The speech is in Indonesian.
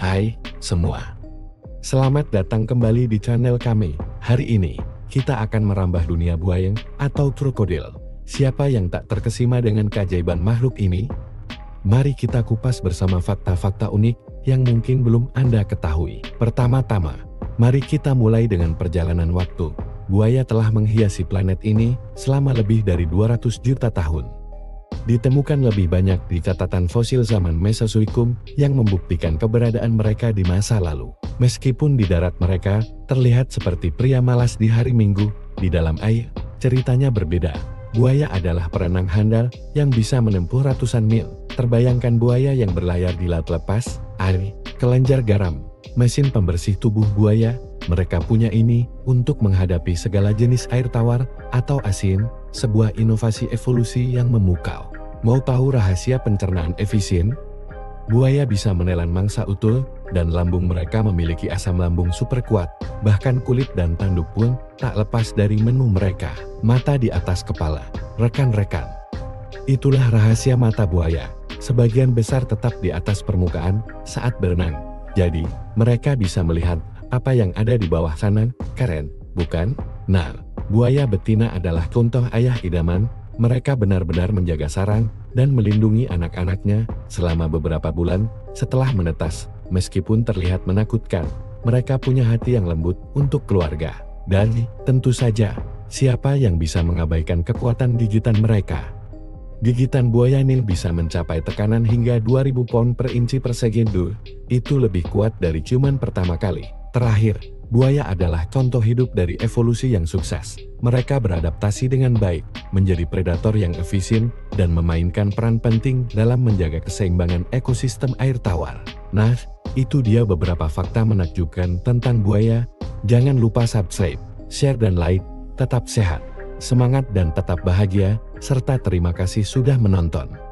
Hai, semua. Selamat datang kembali di channel kami. Hari ini, kita akan merambah dunia buaya atau krokodil. Siapa yang tak terkesima dengan keajaiban makhluk ini? Mari kita kupas bersama fakta-fakta unik yang mungkin belum Anda ketahui. Pertama-tama, mari kita mulai dengan perjalanan waktu. Buaya telah menghiasi planet ini selama lebih dari 200 juta tahun ditemukan lebih banyak di catatan fosil zaman Mesozoikum yang membuktikan keberadaan mereka di masa lalu. Meskipun di darat mereka terlihat seperti pria malas di hari Minggu, di dalam air, ceritanya berbeda. Buaya adalah perenang handal yang bisa menempuh ratusan mil. Terbayangkan buaya yang berlayar di laut lepas, air, kelenjar garam, mesin pembersih tubuh buaya, mereka punya ini untuk menghadapi segala jenis air tawar atau asin, sebuah inovasi evolusi yang memukau. Mau tahu rahasia pencernaan efisien? Buaya bisa menelan mangsa utuh, dan lambung mereka memiliki asam lambung super kuat. Bahkan kulit dan tanduk pun tak lepas dari menu mereka. Mata di atas kepala. Rekan-rekan. Itulah rahasia mata buaya. Sebagian besar tetap di atas permukaan saat berenang. Jadi, mereka bisa melihat apa yang ada di bawah sana. Keren, bukan? Nah, buaya betina adalah contoh ayah idaman mereka benar-benar menjaga sarang dan melindungi anak-anaknya selama beberapa bulan setelah menetas. Meskipun terlihat menakutkan, mereka punya hati yang lembut untuk keluarga. Dan tentu saja, siapa yang bisa mengabaikan kekuatan gigitan mereka? Gigitan buaya Nil bisa mencapai tekanan hingga 2000 pound per inci per. Itu lebih kuat dari ciuman pertama kali. Terakhir, buaya adalah contoh hidup dari evolusi yang sukses. Mereka beradaptasi dengan baik, menjadi predator yang efisien, dan memainkan peran penting dalam menjaga keseimbangan ekosistem air tawar. Nah, itu dia beberapa fakta menakjubkan tentang buaya. Jangan lupa subscribe, share dan like, tetap sehat, semangat dan tetap bahagia, serta terima kasih sudah menonton.